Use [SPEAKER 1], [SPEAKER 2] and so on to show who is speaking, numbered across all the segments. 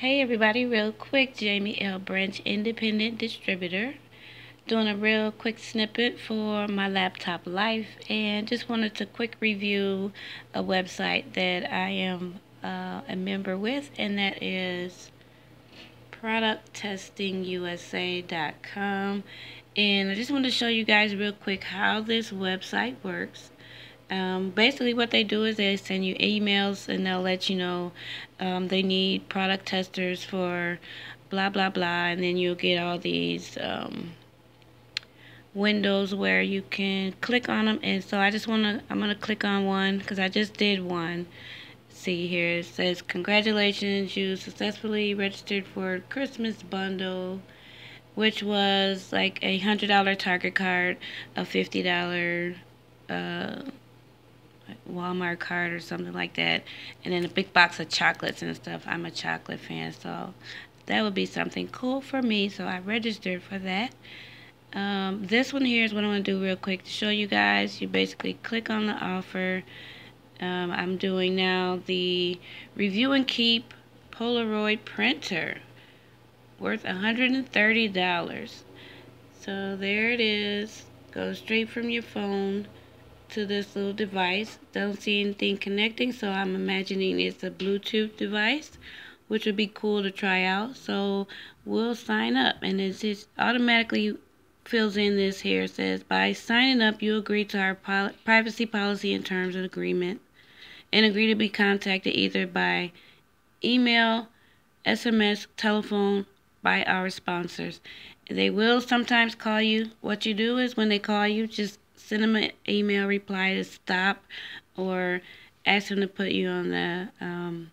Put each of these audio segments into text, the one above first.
[SPEAKER 1] Hey everybody, real quick, Jamie L. Branch, independent distributor. Doing a real quick snippet for my laptop life and just wanted to quick review a website that I am uh, a member with and that is producttestingusa.com and I just want to show you guys real quick how this website works. Um, basically what they do is they send you emails and they'll let you know um, they need product testers for blah blah blah and then you'll get all these um, windows where you can click on them and so I just want to I'm going to click on one because I just did one. See here it says congratulations you successfully registered for Christmas bundle which was like a hundred dollar Target card a fifty dollar uh, Walmart card or something like that, and then a big box of chocolates and stuff. I'm a chocolate fan, so that would be something cool for me. So I registered for that. Um, this one here is what I want to do real quick to show you guys. You basically click on the offer. Um, I'm doing now the review and keep Polaroid printer worth $130. So there it is. Go straight from your phone to this little device. Don't see anything connecting, so I'm imagining it's a Bluetooth device, which would be cool to try out. So we'll sign up, and it just automatically fills in this here. It says, by signing up, you agree to our pol privacy policy and terms of agreement, and agree to be contacted either by email, SMS, telephone, by our sponsors. They will sometimes call you. What you do is when they call you, just send them an email reply to stop or ask them to put you on the, um,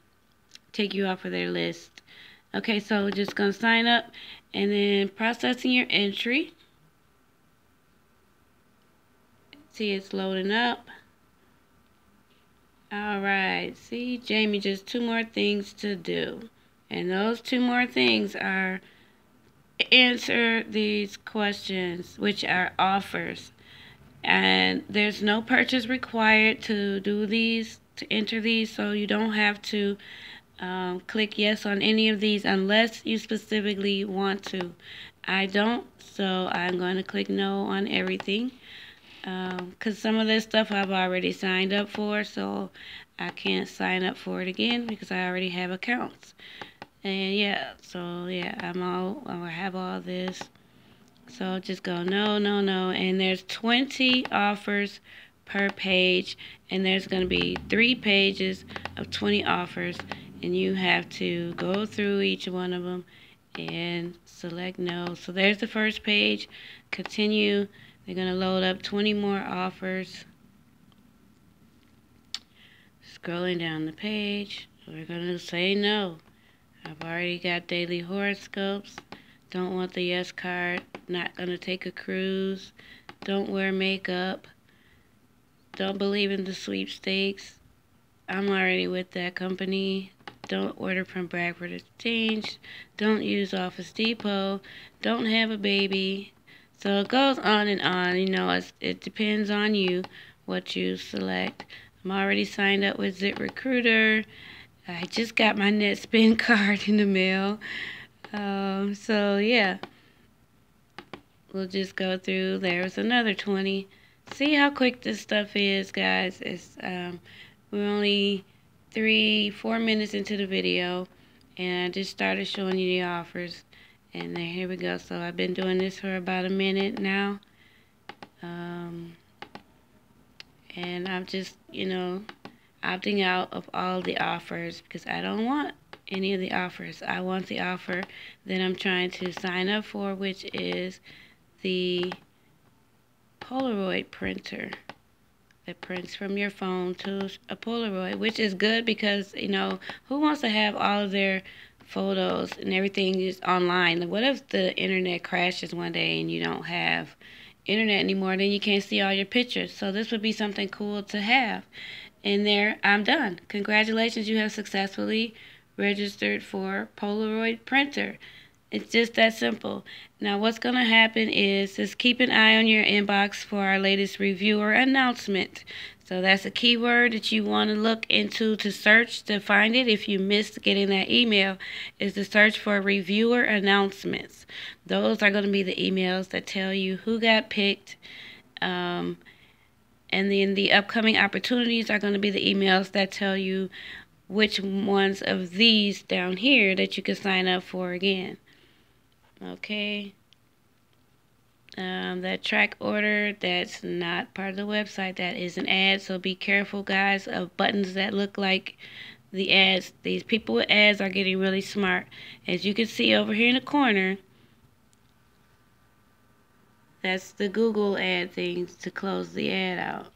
[SPEAKER 1] take you off of their list. Okay, so just going to sign up and then processing your entry. See, it's loading up. Alright, see, Jamie, just two more things to do. And those two more things are answer these questions, which are offers and there's no purchase required to do these to enter these so you don't have to um, click yes on any of these unless you specifically want to. I don't so I'm going to click no on everything because um, some of this stuff I've already signed up for so I can't sign up for it again because I already have accounts. And yeah so yeah I'm all I have all this so just go no, no, no. And there's 20 offers per page. And there's going to be three pages of 20 offers. And you have to go through each one of them and select no. So there's the first page. Continue. They're going to load up 20 more offers. Scrolling down the page. We're going to say no. I've already got daily horoscopes. Don't want the yes card. Not to take a cruise. Don't wear makeup. Don't believe in the sweepstakes. I'm already with that company. Don't order from Bradford Exchange. Don't use Office Depot. Don't have a baby. So it goes on and on. You know, it depends on you what you select. I'm already signed up with ZipRecruiter. I just got my NetSpend card in the mail. Um, so yeah, we'll just go through. There's another 20. See how quick this stuff is, guys. It's um, we're only three, four minutes into the video, and I just started showing you the offers. And then here we go. So I've been doing this for about a minute now. Um, and I'm just, you know, opting out of all the offers because I don't want any of the offers. I want the offer that I'm trying to sign up for, which is the Polaroid printer that prints from your phone to a Polaroid, which is good because, you know, who wants to have all of their photos and everything is online? What if the internet crashes one day and you don't have internet anymore? Then you can't see all your pictures. So this would be something cool to have. And there, I'm done. Congratulations, you have successfully registered for Polaroid printer. It's just that simple. Now, what's going to happen is just keep an eye on your inbox for our latest reviewer announcement. So that's a keyword that you want to look into to search to find it. If you missed getting that email, is to search for reviewer announcements. Those are going to be the emails that tell you who got picked. Um, and then the upcoming opportunities are going to be the emails that tell you which ones of these down here that you can sign up for again. Okay. Um, that track order, that's not part of the website. That is an ad. So be careful, guys, of buttons that look like the ads. These people with ads are getting really smart. As you can see over here in the corner, that's the Google ad things to close the ad out.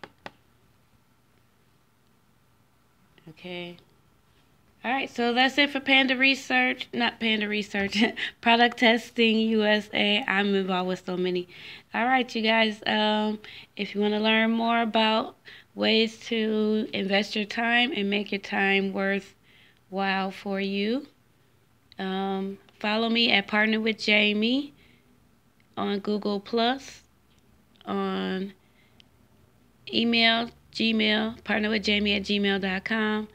[SPEAKER 1] Okay. All right, so that's it for Panda Research, not Panda Research, Product Testing USA. I'm involved with so many. All right, you guys, um, if you want to learn more about ways to invest your time and make your time worthwhile for you, um, follow me at Partner with Jamie on Google Plus, on email, Gmail, partner with Jamie at gmail.com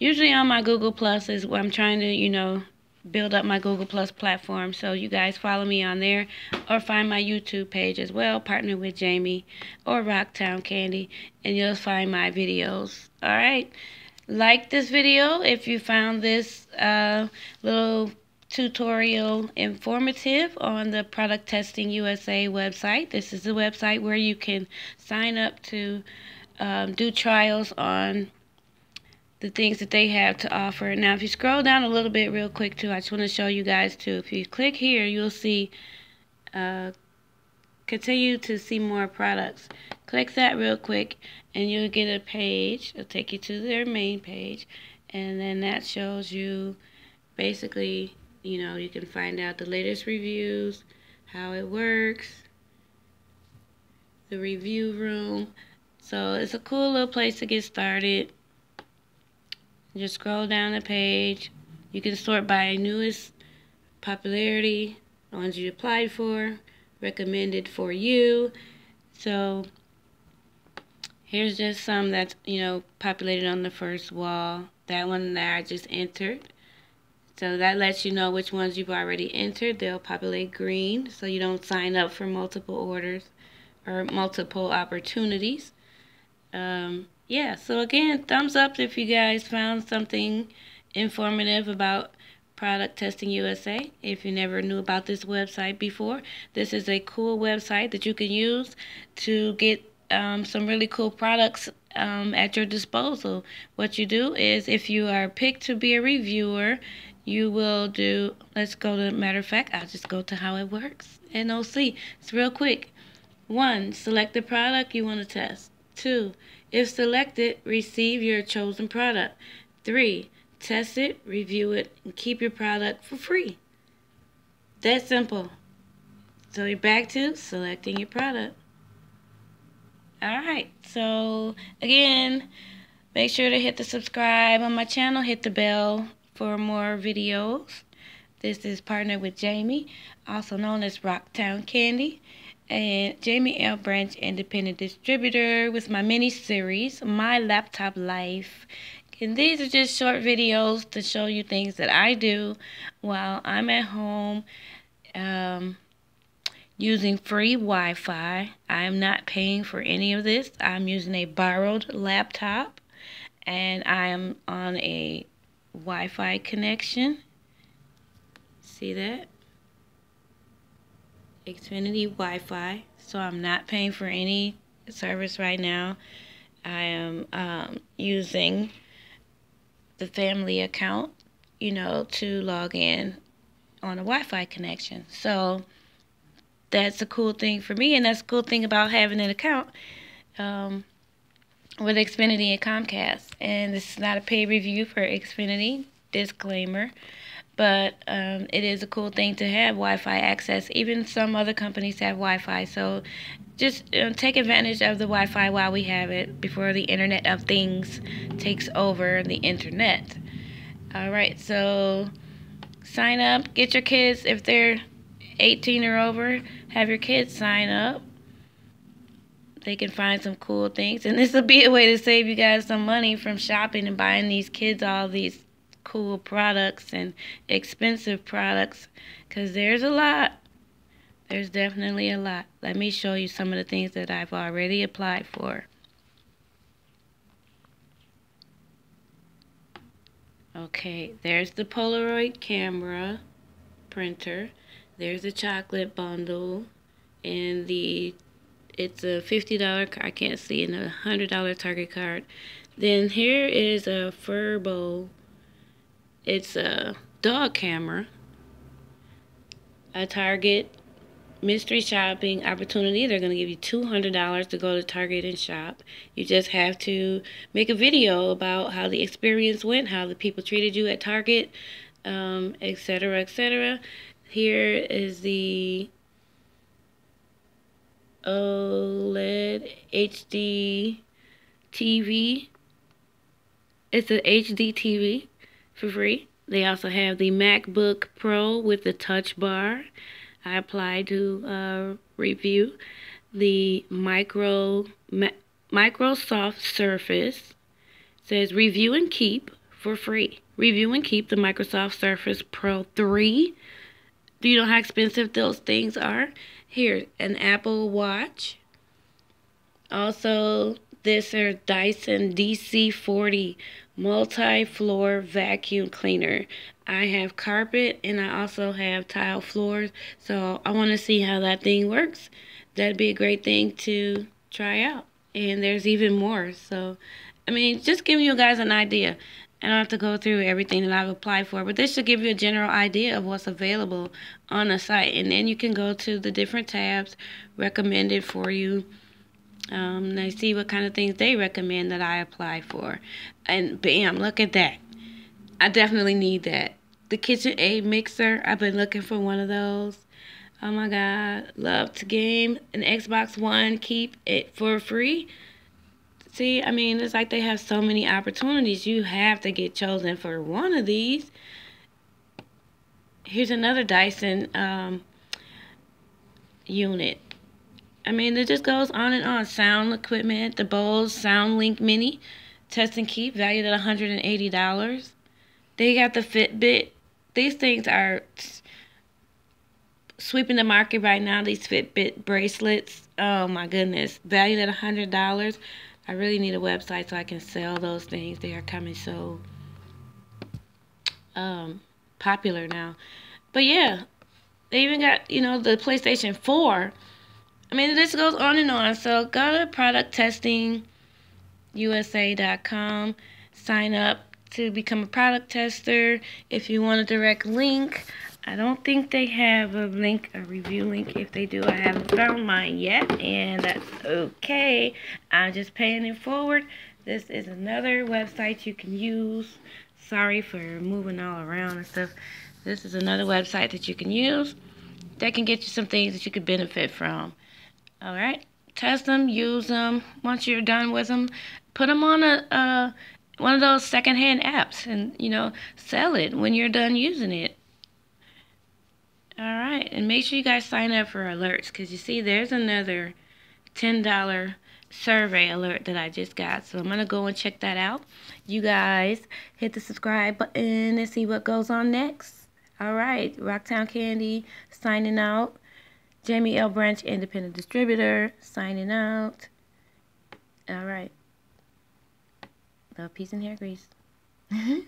[SPEAKER 1] usually on my Google Plus is where I'm trying to, you know, build up my Google Plus platform. So you guys follow me on there or find my YouTube page as well, partner with Jamie or Rocktown Candy, and you'll find my videos. All right. Like this video if you found this uh, little tutorial informative on the Product Testing USA website. This is the website where you can sign up to um, do trials on the things that they have to offer. Now, if you scroll down a little bit real quick, too, I just want to show you guys, too. If you click here, you'll see, uh, continue to see more products. Click that real quick, and you'll get a page. It'll take you to their main page, and then that shows you, basically, you know, you can find out the latest reviews, how it works, the review room. So it's a cool little place to get started. Just scroll down the page. You can sort by newest popularity, the ones you applied for, recommended for you. So here's just some that's, you know, populated on the first wall. That one that I just entered. So that lets you know which ones you've already entered. They'll populate green so you don't sign up for multiple orders or multiple opportunities. Um, yeah, so again, thumbs up if you guys found something informative about Product Testing USA. If you never knew about this website before, this is a cool website that you can use to get um, some really cool products um, at your disposal. What you do is if you are picked to be a reviewer, you will do, let's go to, matter of fact, I'll just go to how it works. NOC, it's real quick. One, select the product you want to test. Two, if selected, receive your chosen product. 3. Test it, review it, and keep your product for free. That simple. So you're back to selecting your product. Alright, so again, make sure to hit the subscribe on my channel, hit the bell for more videos. This is Partner with Jamie, also known as Rocktown Candy and Jamie L. Branch Independent Distributor with my mini series, My Laptop Life. And these are just short videos to show you things that I do while I'm at home um, using free Wi-Fi. I'm not paying for any of this. I'm using a borrowed laptop and I am on a Wi-Fi connection. See that? Xfinity Wi-Fi, so I'm not paying for any service right now. I am um, using the family account, you know, to log in on a Wi-Fi connection. So that's a cool thing for me, and that's a cool thing about having an account um, with Xfinity and Comcast. And this is not a paid review for Xfinity. Disclaimer but um, it is a cool thing to have Wi-Fi access. Even some other companies have Wi-Fi, so just uh, take advantage of the Wi-Fi while we have it before the Internet of Things takes over the Internet. All right, so sign up. Get your kids, if they're 18 or over, have your kids sign up. They can find some cool things. And this will be a way to save you guys some money from shopping and buying these kids all these cool products and expensive products. Because there's a lot. There's definitely a lot. Let me show you some of the things that I've already applied for. Okay, there's the Polaroid camera printer. There's the chocolate bundle and the it's a $50 I can't see and a $100 Target card. Then here is a Furbo. It's a dog camera. A Target mystery shopping opportunity. They're going to give you $200 to go to Target and shop. You just have to make a video about how the experience went, how the people treated you at Target, um, etc., etc. Here is the OLED HD TV. It's an HD TV for free. They also have the MacBook Pro with the touch bar. I applied to uh, review the micro Microsoft Surface. It says review and keep for free. Review and keep the Microsoft Surface Pro 3. Do you know how expensive those things are? Here, an Apple Watch. Also, this is Dyson DC40 multi-floor vacuum cleaner. I have carpet and I also have tile floors. So I want to see how that thing works. That'd be a great thing to try out. And there's even more. So, I mean, just giving you guys an idea. I don't have to go through everything that I've applied for, but this should give you a general idea of what's available on the site. And then you can go to the different tabs recommended for you. Um, and I see what kind of things they recommend that I apply for. And bam, look at that. I definitely need that the KitchenAid mixer. I've been looking for one of those. Oh my God. Love to game an Xbox One. Keep it for free. See, I mean, it's like they have so many opportunities. You have to get chosen for one of these. Here's another Dyson um, unit. I mean, it just goes on and on. Sound equipment, the Bose SoundLink Mini, test and keep, valued at $180. They got the Fitbit these things are sweeping the market right now. These Fitbit bracelets. Oh my goodness. Valued at a $100. I really need a website so I can sell those things. They are coming so um, popular now. But yeah, they even got, you know, the PlayStation 4. I mean, this goes on and on. So go to producttestingusa.com, sign up, to become a product tester. If you want a direct link, I don't think they have a link, a review link. If they do, I haven't found mine yet, and that's okay. I'm just paying it forward. This is another website you can use. Sorry for moving all around and stuff. This is another website that you can use that can get you some things that you could benefit from. All right, test them, use them. Once you're done with them, put them on a, a one of those secondhand apps and, you know, sell it when you're done using it. All right, and make sure you guys sign up for alerts because you see there's another $10 survey alert that I just got. So I'm to go and check that out. You guys hit the subscribe button and see what goes on next. All right, Rocktown Candy signing out. Jamie L. Branch, Independent Distributor, signing out. All right. Love, peace, and hair grease. Mm-hmm.